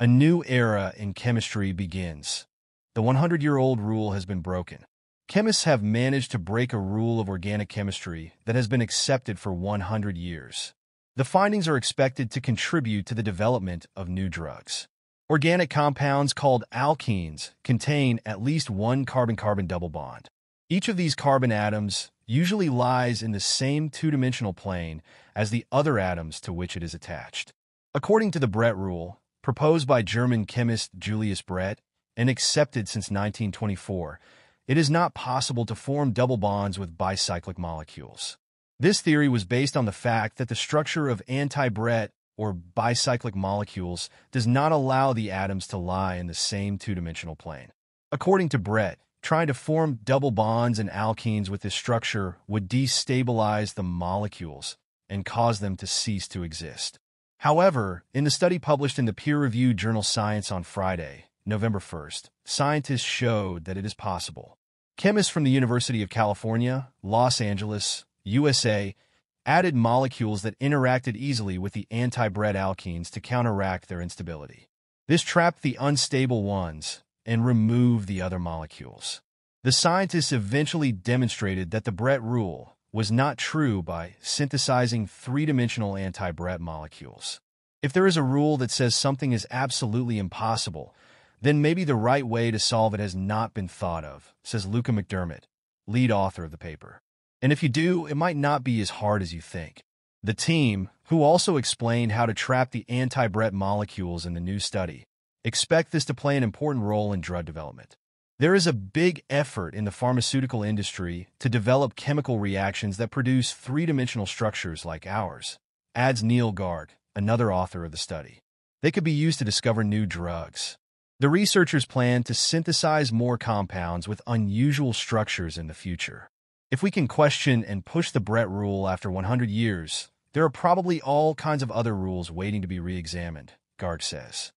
A new era in chemistry begins. The 100-year-old rule has been broken. Chemists have managed to break a rule of organic chemistry that has been accepted for 100 years. The findings are expected to contribute to the development of new drugs. Organic compounds called alkenes contain at least one carbon-carbon double bond. Each of these carbon atoms usually lies in the same two-dimensional plane as the other atoms to which it is attached. According to the Bredt rule, proposed by German chemist Julius Bredt and accepted since 1924, it is not possible to form double bonds with bicyclic molecules. This theory was based on the fact that the structure of anti-Bredt or bicyclic molecules does not allow the atoms to lie in the same two-dimensional plane. According to Bredt, trying to form double bonds and alkenes with this structure would destabilize the molecules and cause them to cease to exist. However, in the study published in the peer-reviewed journal Science on Friday, November 1st, scientists showed that it is possible. Chemists from the University of California, Los Angeles, USA, added molecules that interacted easily with the anti-Bredt alkenes to counteract their instability. This trapped the unstable ones and removed the other molecules. The scientists eventually demonstrated that the Bredt rule was not true by synthesizing three-dimensional anti-Bredt molecules. If there is a rule that says something is absolutely impossible, then maybe the right way to solve it has not been thought of, says Luca McDermott, lead author of the paper. And if you do, it might not be as hard as you think. The team, who also explained how to trap the anti-Bredt molecules in the new study, expect this to play an important role in drug development. There is a big effort in the pharmaceutical industry to develop chemical reactions that produce three-dimensional structures like ours, adds Neil Garg, another author of the study. They could be used to discover new drugs. The researchers plan to synthesize more compounds with unusual structures in the future. If we can question and push the Bredt rule after 100 years, there are probably all kinds of other rules waiting to be re-examined, Garg says.